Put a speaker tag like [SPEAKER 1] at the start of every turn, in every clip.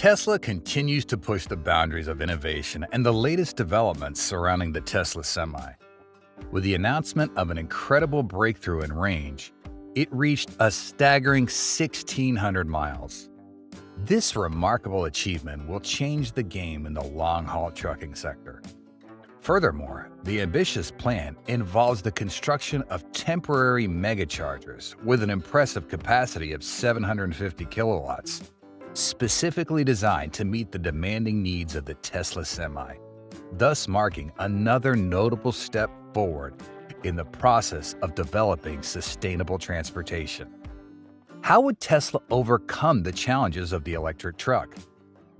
[SPEAKER 1] Tesla continues to push the boundaries of innovation and the latest developments surrounding the Tesla Semi. With the announcement of an incredible breakthrough in range, it reached a staggering 1,600 miles. This remarkable achievement will change the game in the long-haul trucking sector. Furthermore, the ambitious plan involves the construction of temporary megachargers with an impressive capacity of 750 kilowatts, specifically designed to meet the demanding needs of the Tesla Semi, thus marking another notable step forward in the process of developing sustainable transportation. How would Tesla overcome the challenges of the electric truck?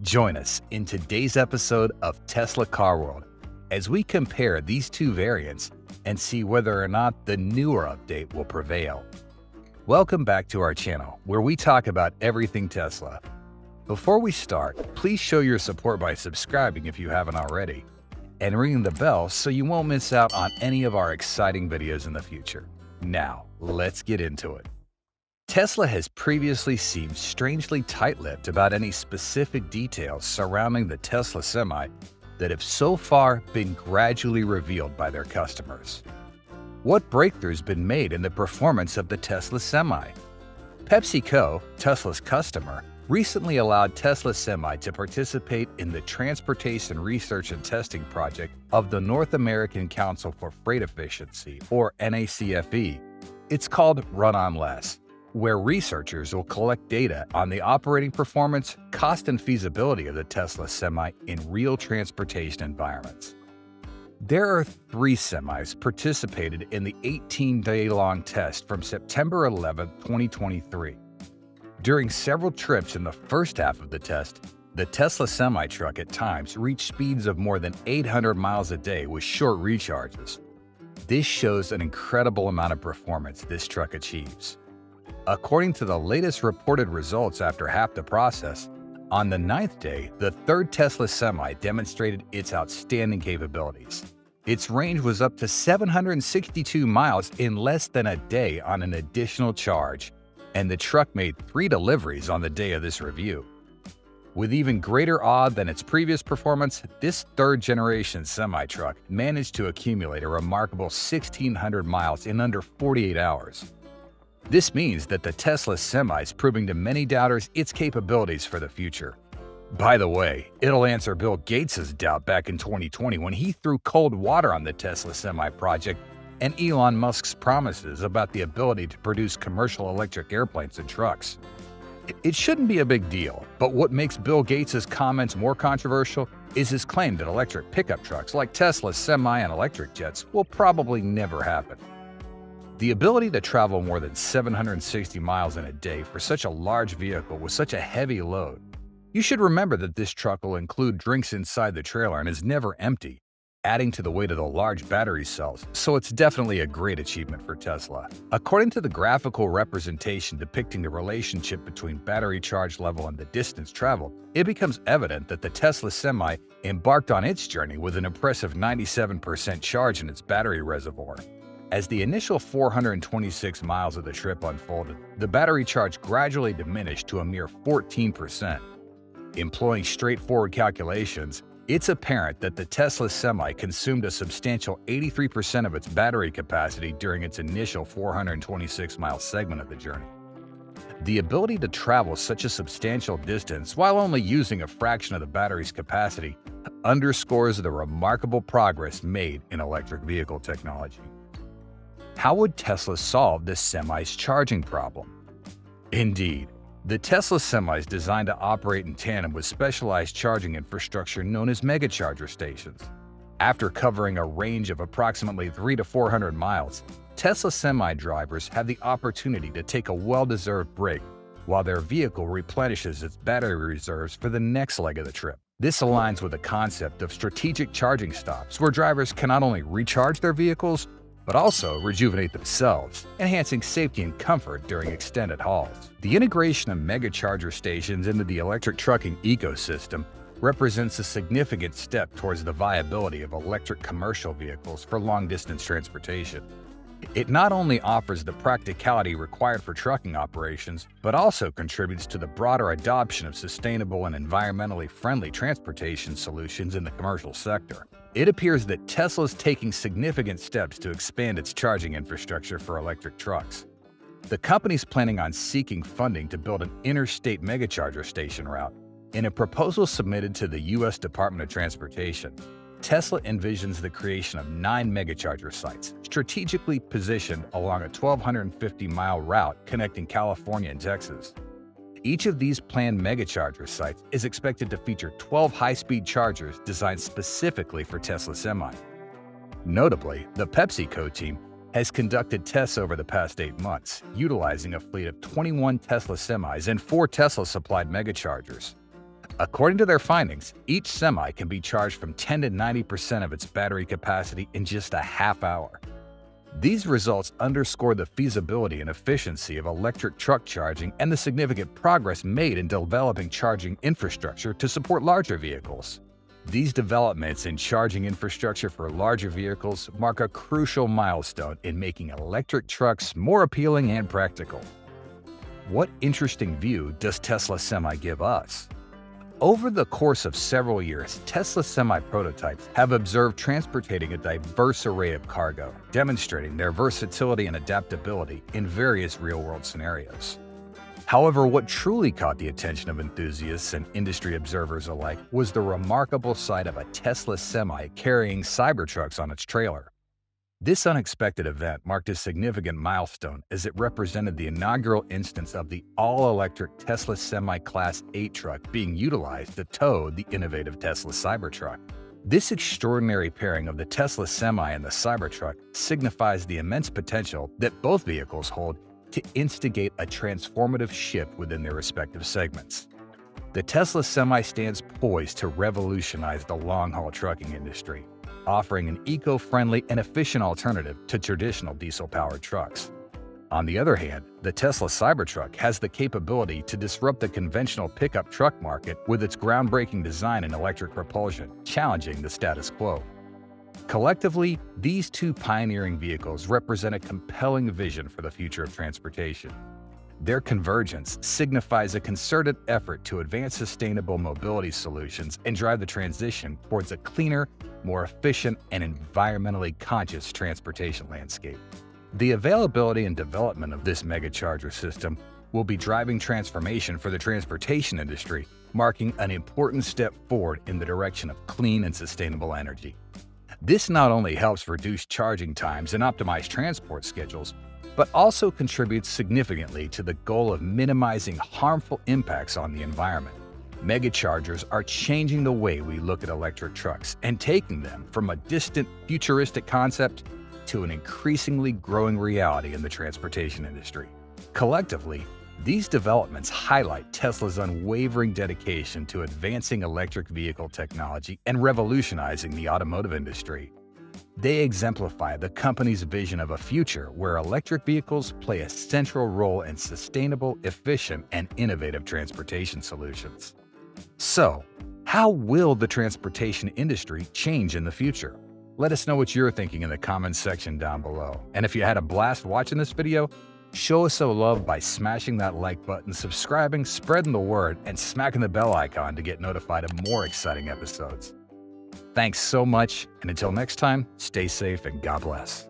[SPEAKER 1] Join us in today's episode of Tesla Car World as we compare these two variants and see whether or not the newer update will prevail. Welcome back to our channel, where we talk about everything Tesla. Before we start, please show your support by subscribing if you haven't already, and ringing the bell so you won't miss out on any of our exciting videos in the future. Now, let's get into it. Tesla has previously seemed strangely tight-lipped about any specific details surrounding the Tesla Semi that have so far been gradually revealed by their customers. What breakthroughs been made in the performance of the Tesla Semi? PepsiCo, Tesla's customer, recently allowed Tesla Semi to participate in the Transportation Research and Testing Project of the North American Council for Freight Efficiency, or NACFE. It's called Run on Less where researchers will collect data on the operating performance, cost, and feasibility of the Tesla Semi in real transportation environments. There are three semis participated in the 18-day-long test from September 11, 2023. During several trips in the first half of the test, the Tesla semi-truck at times reached speeds of more than 800 miles a day with short recharges. This shows an incredible amount of performance this truck achieves. According to the latest reported results after half the process, on the ninth day, the third Tesla Semi demonstrated its outstanding capabilities. Its range was up to 762 miles in less than a day on an additional charge, and the truck made three deliveries on the day of this review. With even greater awe than its previous performance, this third-generation semi-truck managed to accumulate a remarkable 1,600 miles in under 48 hours. This means that the Tesla Semi is proving to many doubters its capabilities for the future. By the way, it'll answer Bill Gates' doubt back in 2020 when he threw cold water on the Tesla Semi project and Elon Musk's promises about the ability to produce commercial electric airplanes and trucks. It shouldn't be a big deal, but what makes Bill Gates' comments more controversial is his claim that electric pickup trucks like Tesla's semi and electric jets will probably never happen. The ability to travel more than 760 miles in a day for such a large vehicle with such a heavy load. You should remember that this truck will include drinks inside the trailer and is never empty, adding to the weight of the large battery cells, so it's definitely a great achievement for Tesla. According to the graphical representation depicting the relationship between battery charge level and the distance traveled, it becomes evident that the Tesla Semi embarked on its journey with an impressive 97% charge in its battery reservoir. As the initial 426 miles of the trip unfolded, the battery charge gradually diminished to a mere 14%. Employing straightforward calculations, it's apparent that the Tesla Semi consumed a substantial 83% of its battery capacity during its initial 426-mile segment of the journey. The ability to travel such a substantial distance while only using a fraction of the battery's capacity underscores the remarkable progress made in electric vehicle technology. How would Tesla solve this semi's charging problem? Indeed, the Tesla Semi is designed to operate in tandem with specialized charging infrastructure known as megacharger stations. After covering a range of approximately 3 to 400 miles, Tesla Semi drivers have the opportunity to take a well-deserved break while their vehicle replenishes its battery reserves for the next leg of the trip. This aligns with the concept of strategic charging stops, where drivers can not only recharge their vehicles, but also rejuvenate themselves, enhancing safety and comfort during extended hauls. The integration of megacharger stations into the electric trucking ecosystem represents a significant step towards the viability of electric commercial vehicles for long-distance transportation. It not only offers the practicality required for trucking operations, but also contributes to the broader adoption of sustainable and environmentally friendly transportation solutions in the commercial sector. It appears that Tesla is taking significant steps to expand its charging infrastructure for electric trucks. The company's planning on seeking funding to build an interstate megacharger station route. In a proposal submitted to the U.S. Department of Transportation, Tesla envisions the creation of nine megacharger sites, strategically positioned along a 1,250-mile route connecting California and Texas. Each of these planned megacharger sites is expected to feature 12 high-speed chargers designed specifically for Tesla Semi. Notably, the PepsiCo team has conducted tests over the past eight months, utilizing a fleet of 21 Tesla semis and four Tesla-supplied megachargers. According to their findings, each semi can be charged from 10 to 90% of its battery capacity in just a half hour. These results underscore the feasibility and efficiency of electric truck charging and the significant progress made in developing charging infrastructure to support larger vehicles. These developments in charging infrastructure for larger vehicles mark a crucial milestone in making electric trucks more appealing and practical. What interesting view does Tesla Semi give us? Over the course of several years, Tesla Semi prototypes have observed transporting a diverse array of cargo, demonstrating their versatility and adaptability in various real-world scenarios. However, what truly caught the attention of enthusiasts and industry observers alike was the remarkable sight of a Tesla Semi carrying Cybertrucks on its trailer. This unexpected event marked a significant milestone as it represented the inaugural instance of the all-electric Tesla Semi-Class 8 truck being utilized to tow the innovative Tesla Cybertruck. This extraordinary pairing of the Tesla Semi and the Cybertruck signifies the immense potential that both vehicles hold to instigate a transformative shift within their respective segments. The Tesla Semi stands poised to revolutionize the long-haul trucking industry, offering an eco-friendly and efficient alternative to traditional diesel-powered trucks. On the other hand, the Tesla Cybertruck has the capability to disrupt the conventional pickup truck market with its groundbreaking design and electric propulsion, challenging the status quo. Collectively, these two pioneering vehicles represent a compelling vision for the future of transportation. Their convergence signifies a concerted effort to advance sustainable mobility solutions and drive the transition towards a cleaner, more efficient, and environmentally conscious transportation landscape. The availability and development of this megacharger system will be driving transformation for the transportation industry, marking an important step forward in the direction of clean and sustainable energy. This not only helps reduce charging times and optimize transport schedules, but also contributes significantly to the goal of minimizing harmful impacts on the environment. Megachargers are changing the way we look at electric trucks and taking them from a distant, futuristic concept to an increasingly growing reality in the transportation industry. Collectively, these developments highlight Tesla's unwavering dedication to advancing electric vehicle technology and revolutionizing the automotive industry. They exemplify the company's vision of a future where electric vehicles play a central role in sustainable, efficient, and innovative transportation solutions. So, how will the transportation industry change in the future? Let us know what you're thinking in the comments section down below. And if you had a blast watching this video, show us some love by smashing that like button, subscribing, spreading the word, and smacking the bell icon to get notified of more exciting episodes. Thanks so much, and until next time, stay safe and God bless.